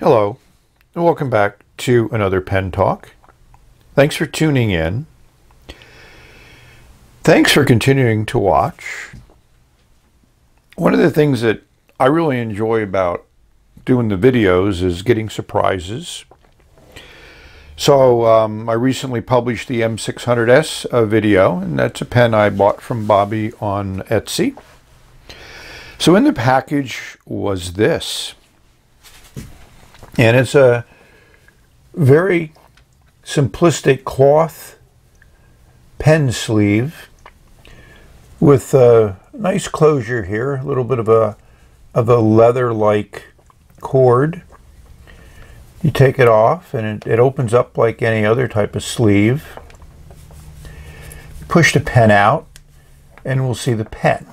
Hello, and welcome back to another Pen Talk. Thanks for tuning in. Thanks for continuing to watch. One of the things that I really enjoy about doing the videos is getting surprises. So um, I recently published the M600S uh, video, and that's a pen I bought from Bobby on Etsy. So in the package was this. And it's a very simplistic cloth pen sleeve with a nice closure here, a little bit of a of a leather-like cord. You take it off and it, it opens up like any other type of sleeve. Push the pen out and we'll see the pen.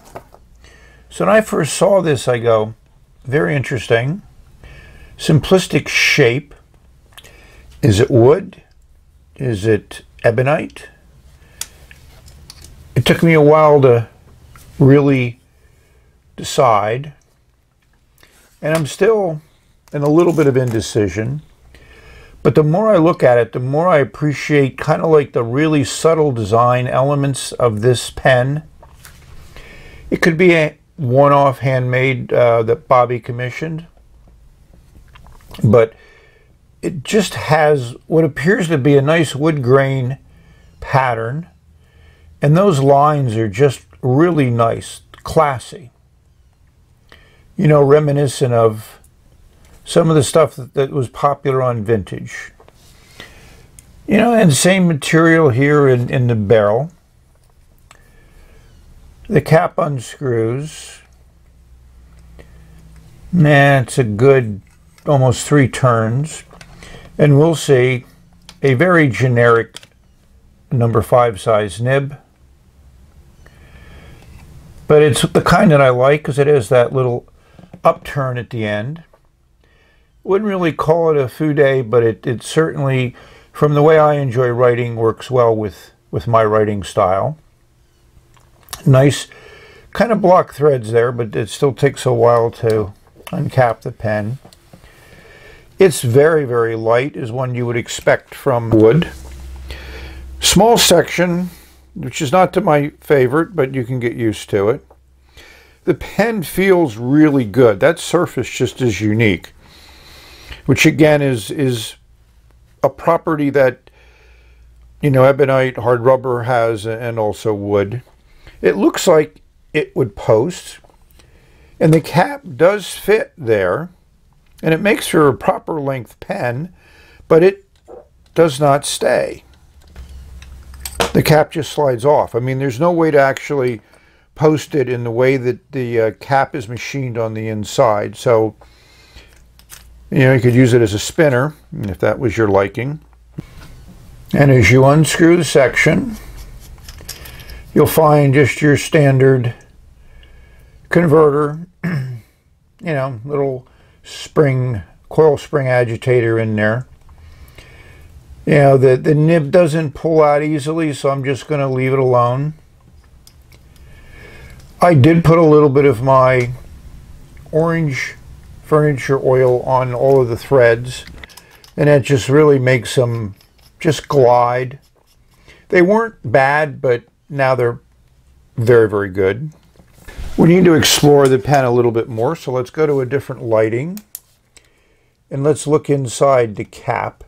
So when I first saw this, I go, very interesting simplistic shape. Is it wood? Is it ebonite? It took me a while to really decide. And I'm still in a little bit of indecision. But the more I look at it, the more I appreciate kind of like the really subtle design elements of this pen. It could be a one-off handmade uh, that Bobby commissioned but it just has what appears to be a nice wood grain pattern. And those lines are just really nice, classy. You know, reminiscent of some of the stuff that, that was popular on vintage. You know, and same material here in, in the barrel. The cap unscrews. Nah, it's a good almost three turns, and we'll see a very generic number five size nib. But it's the kind that I like because it has that little upturn at the end. Wouldn't really call it a fude, but it, it certainly, from the way I enjoy writing, works well with, with my writing style. Nice kind of block threads there, but it still takes a while to uncap the pen. It's very, very light, is one you would expect from wood. Small section, which is not to my favorite, but you can get used to it. The pen feels really good. That surface just is unique, which again is, is a property that, you know, ebonite, hard rubber has, and also wood. It looks like it would post, and the cap does fit there and it makes for a proper length pen, but it does not stay. The cap just slides off. I mean, there's no way to actually post it in the way that the uh, cap is machined on the inside. So, you know, you could use it as a spinner, if that was your liking. And as you unscrew the section, you'll find just your standard converter, you know, little spring, coil spring agitator in there. You know, the, the nib doesn't pull out easily, so I'm just going to leave it alone. I did put a little bit of my orange furniture oil on all of the threads, and that just really makes them just glide. They weren't bad, but now they're very, very good. We need to explore the pen a little bit more, so let's go to a different lighting. And let's look inside the cap.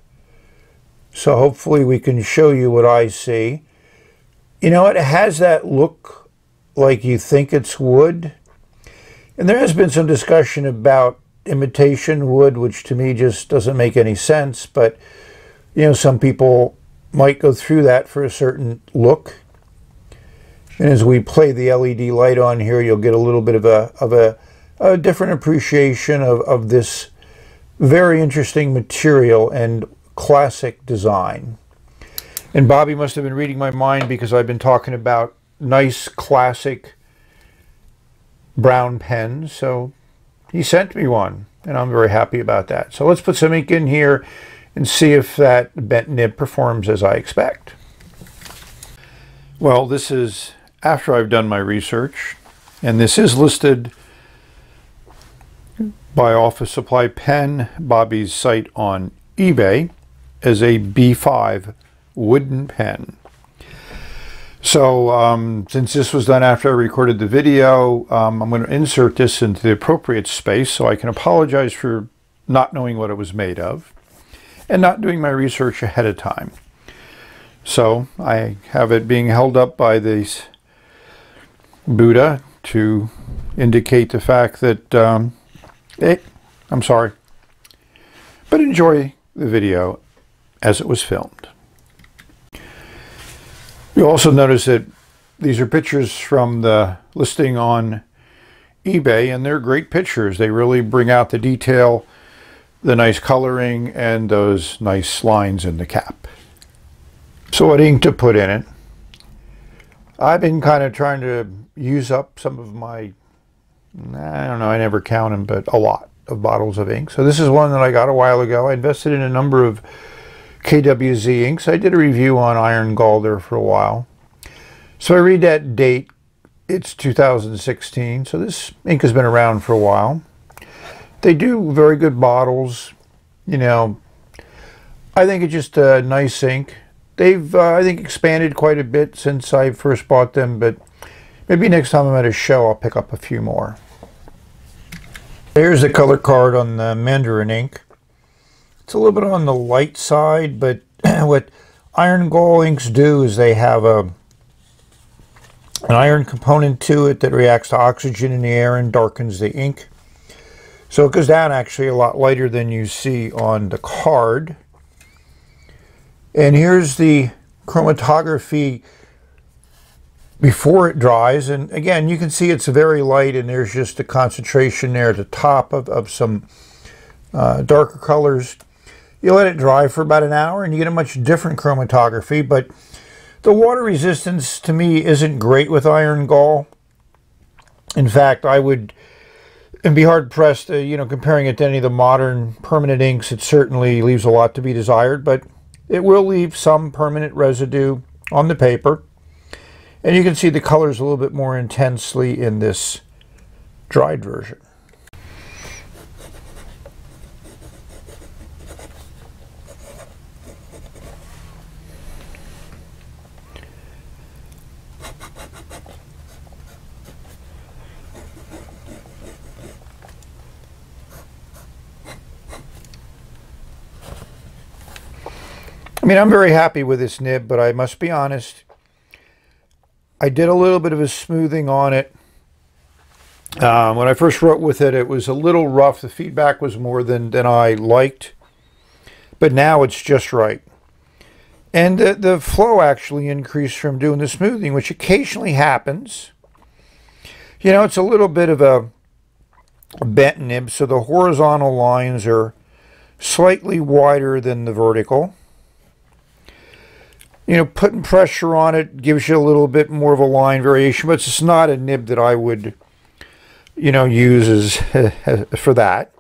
So hopefully we can show you what I see. You know, it has that look like you think it's wood. And there has been some discussion about imitation wood, which to me just doesn't make any sense. But, you know, some people might go through that for a certain look. And as we play the LED light on here, you'll get a little bit of a, of a, a different appreciation of, of this very interesting material and classic design. And Bobby must have been reading my mind because I've been talking about nice classic brown pens. So he sent me one and I'm very happy about that. So let's put some ink in here and see if that bent nib performs as I expect. Well, this is after I've done my research, and this is listed by Office Supply Pen, Bobby's site on eBay, as a B5 wooden pen. So um, since this was done after I recorded the video, um, I'm going to insert this into the appropriate space so I can apologize for not knowing what it was made of and not doing my research ahead of time. So I have it being held up by this Buddha to indicate the fact that, um, it, I'm sorry, but enjoy the video as it was filmed. You also notice that these are pictures from the listing on eBay and they're great pictures. They really bring out the detail, the nice coloring, and those nice lines in the cap. So what ink to put in it? I've been kind of trying to use up some of my, I don't know, I never count them, but a lot of bottles of ink. So this is one that I got a while ago. I invested in a number of KWZ inks. I did a review on Iron Galder for a while. So I read that date. It's 2016. So this ink has been around for a while. They do very good bottles. You know, I think it's just a nice ink. They've, uh, I think, expanded quite a bit since I first bought them, but maybe next time I'm at a show, I'll pick up a few more. Here's the color card on the Mandarin ink. It's a little bit on the light side, but what iron gall inks do is they have a an iron component to it that reacts to oxygen in the air and darkens the ink. So it goes down actually a lot lighter than you see on the card. And here's the chromatography before it dries. And again, you can see it's very light and there's just a concentration there at the top of, of some uh, darker colors. You let it dry for about an hour and you get a much different chromatography, but the water resistance to me isn't great with iron gall. In fact, I would and be hard pressed, uh, you know, comparing it to any of the modern permanent inks, it certainly leaves a lot to be desired, but it will leave some permanent residue on the paper. And you can see the colors a little bit more intensely in this dried version. Mean, I'm very happy with this nib, but I must be honest. I did a little bit of a smoothing on it. Um, when I first wrote with it, it was a little rough. The feedback was more than, than I liked. But now it's just right. And the, the flow actually increased from doing the smoothing, which occasionally happens. You know, it's a little bit of a, a bent nib, so the horizontal lines are slightly wider than the vertical you know, putting pressure on it gives you a little bit more of a line variation, but it's not a nib that I would, you know, use as, for that.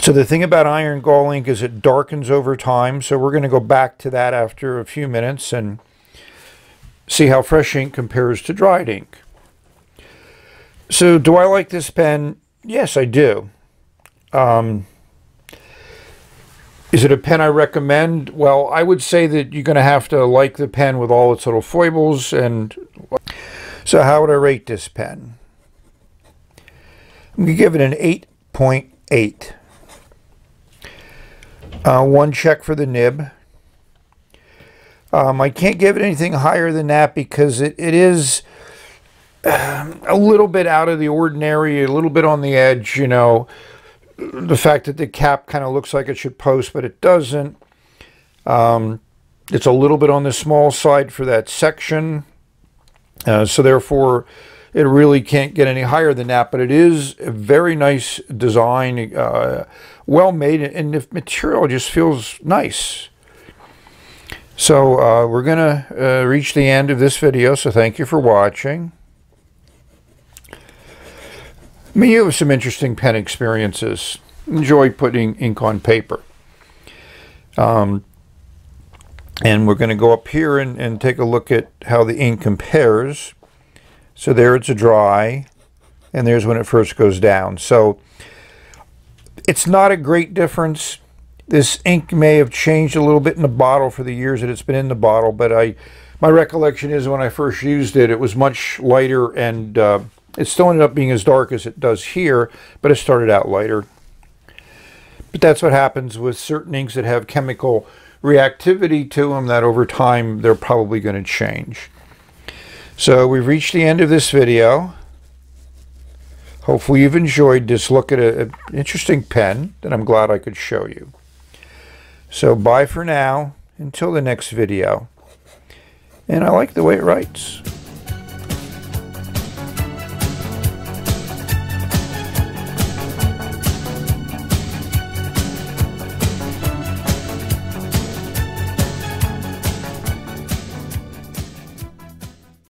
So the thing about iron gall ink is it darkens over time. So we're going to go back to that after a few minutes and see how fresh ink compares to dried ink. So do I like this pen? Yes, I do. Um, is it a pen I recommend? Well, I would say that you're going to have to like the pen with all its little foibles. And so how would I rate this pen? I'm going to give it an 8.8. Uh, one check for the nib. Um, I can't give it anything higher than that because it, it is uh, a little bit out of the ordinary, a little bit on the edge, you know the fact that the cap kind of looks like it should post, but it doesn't. Um, it's a little bit on the small side for that section. Uh, so therefore, it really can't get any higher than that, but it is a very nice design, uh, well made, and the material just feels nice. So uh, we're going to uh, reach the end of this video, so thank you for watching. Me, you have some interesting pen experiences. Enjoy putting ink on paper. Um, and we're going to go up here and, and take a look at how the ink compares. So there it's a dry. and there's when it first goes down. So it's not a great difference. This ink may have changed a little bit in the bottle for the years that it's been in the bottle, but I, my recollection is when I first used it, it was much lighter and uh, it still ended up being as dark as it does here, but it started out lighter. But that's what happens with certain inks that have chemical reactivity to them that over time they're probably going to change. So we've reached the end of this video. Hopefully you've enjoyed this look at an interesting pen that I'm glad I could show you. So bye for now until the next video. And I like the way it writes.